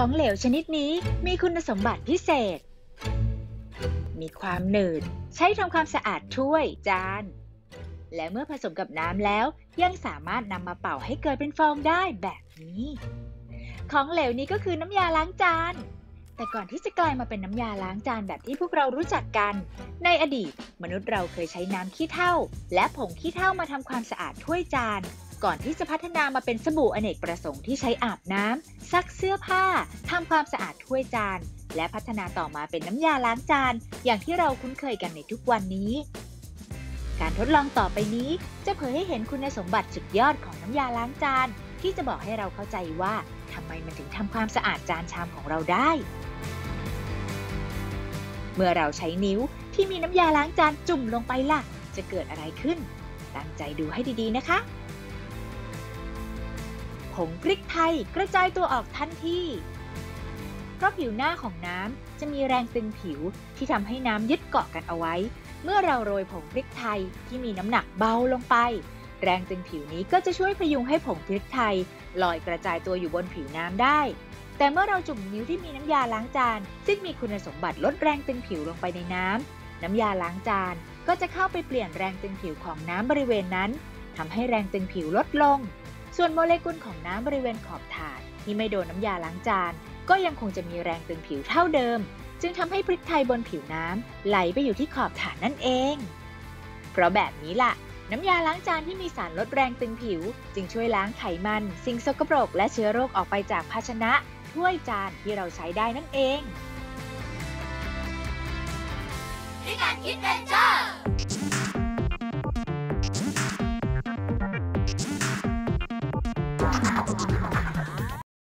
ของเหลวชนิดนี้มีคุณสมบัติพิเศษ มีความหนืด ใช้ทำความสะอาดถ้วยจาน และเมื่อผสมกับน้ำแล้วยังสามารถนำมาเป่าให้เกิดเป็นฟองได้แบบนี้ ของเหลวนี้ก็คือน้ำยาล้างจาน แต่ก่อนที่จะกลายมาเป็นน้ำยาล้างจานแบบที่พวกเรารู้จักกัน ในอดีต มนุษย์เราเคยใช้น้ำขี้เถ้า และผงขี้เถ้ามาทำความสะอาดถ้วยจาน ก่อนที่จะพัฒนามาเป็นสบู่อเนกประสงค์ที่ใช้อาบน้ำซักเสื้อผ้าทำความสะอาดถ้วยจาน และพัฒนาต่อมาเป็นน้ำยาล้างจาน อย่างที่เราคุ้นเคยกันในทุกวันนี้ การทดลองต่อไปนี้ จะเผยให้เห็นคุณสมบัติสุดยอดของน้ำยาล้างจาน ที่จะบอกให้เราเข้าใจว่าทำไมมันถึงทำความสะอาดจานชามของเราได้ เมื่อเราใช้นิ้วที่มีน้ำยาล้างจานจุ่มลงไปล่ะ จะเกิดอะไรขึ้น ตั้งใจดูให้ดีๆนะคะ ผงพริกไทยกระจายตัวออกทันที เพราะผิวหน้าของน้ำจะมีแรงตึงผิวที่ทำให้น้ำยึดเกาะกันเอาไว้ เมื่อเราโรยผงพริกไทยที่มีน้ำหนักเบาลงไป แรงตึงผิวนี้ก็จะช่วยพยุงให้ผงพริกไทยลอยกระจายตัวอยู่บนผิวน้ำได้ แต่เมื่อเราจุ่มนิ้วที่มีน้ำยาล้างจาน ซึ่งมีคุณสมบัติลดแรงตึงผิวลงไปในน้ำน้ำยาล้างจานก็จะเข้าไปเปลี่ยนแรงตึงผิวของน้ำบริเวณนั้นทำให้แรงตึงผิวลดลง ส่วนโมเลกุลของน้ำบริเวณขอบถาดที่ไม่โดนน้ำยาล้างจาน ก็ยังคงจะมีแรงตึงผิวเท่าเดิม จึงทำให้พริกไทยบนผิวน้ำไหลไปอยู่ที่ขอบถาดนั่นเอง เพราะแบบนี้ล่ะ น้ำยาล้างจานที่มีสารลดแรงตึงผิว จึงช่วยล้างไขมัน สิ่งสกปรก และเชื้อโรคออกไปจากภาชนะถ้วยจานที่เราใช้ได้นั่นเองด้วยการคิดเลนเจอร์ ハハハハ!